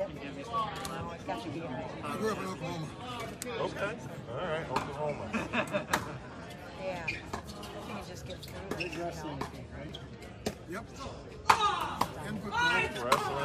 I grew up in Oklahoma. Okay. All right. Oklahoma. Yeah. I think it just get through Good you know. wrestling, right? Yep. And ah!